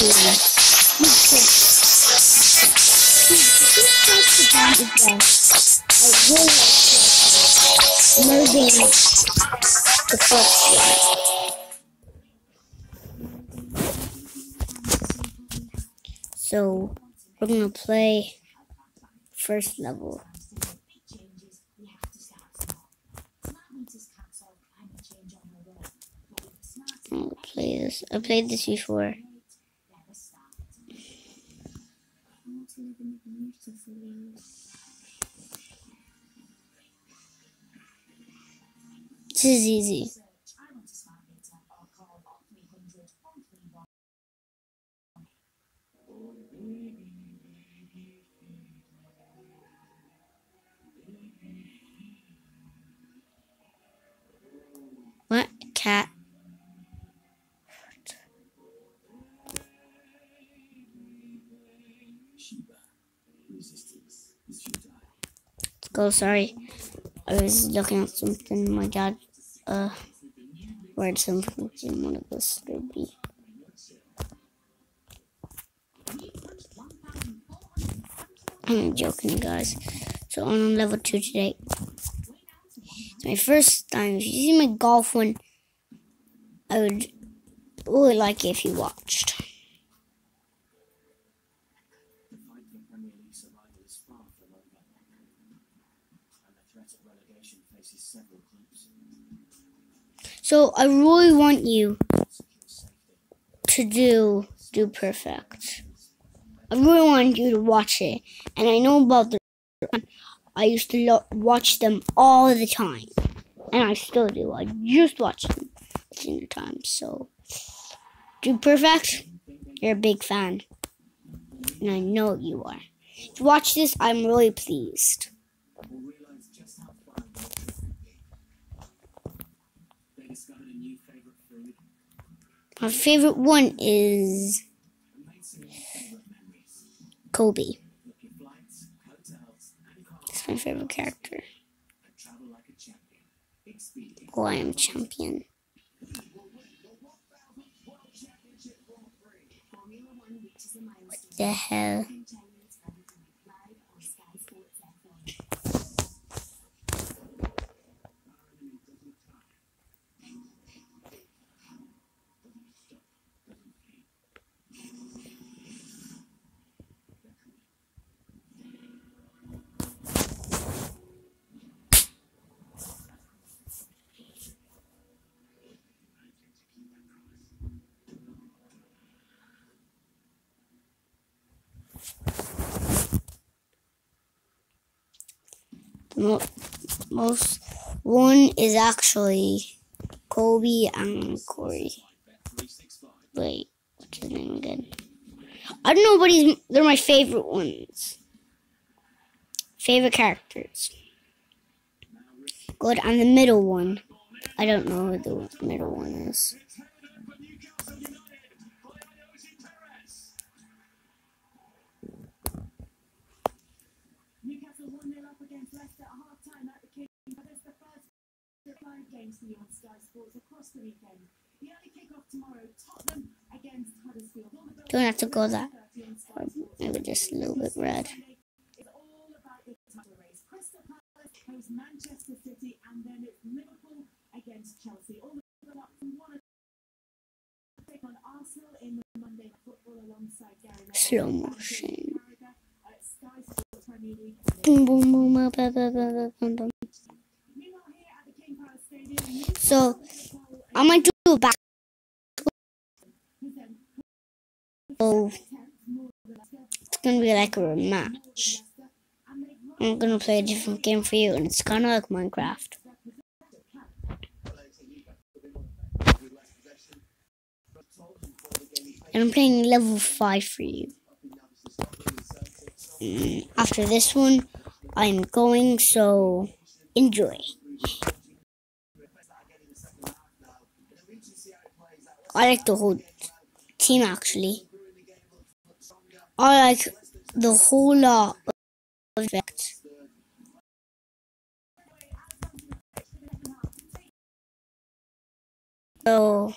So we're gonna play first level. I'll this. I played this before. This is easy. What cat? Go. Sorry, I was looking at something. My dad uh read something in one of the Slurpee. I'm joking, guys. So I'm on level two today. It's my first time. If you see my golf one, I would really like it if you watched. So I really want you to do Dude Perfect. I really want you to watch it, and I know about the. I used to watch them all the time, and I still do. I just watch them the time. So, Dude Perfect. You're a big fan, and I know you are. If you watch this, I'm really pleased. My favorite one is Coby. That's my favorite character. Oh, I am champion. What the hell? Mo- most one is actually Coby and Cory. Wait, what's his name again? I don't know, but he's, they're my favorite ones. Favorite characters. Good, and the middle one. I don't know who the middle one is. Against Leicester at half time at the King. But it's the first of five games for you on Sky Sports across the weekend. The early kick-off tomorrow, Tottenham against Huddersfield. All Don't have to go that. 30 on Sky Or maybe just a little bit red. It's all about the title race. Crystal Palace host Manchester City, and then it's Liverpool against Chelsea. All the up from one on Arsenal in the Monday football alongside Gary Slow motion. So, I might do a back. So, it's gonna be like a rematch. I'm gonna play a different game for you, and it's kind of like Minecraft. And I'm playing level 5 for you. After this one, I'm going, so enjoy. I like the whole team actually. I like the whole uh, lot of effects. So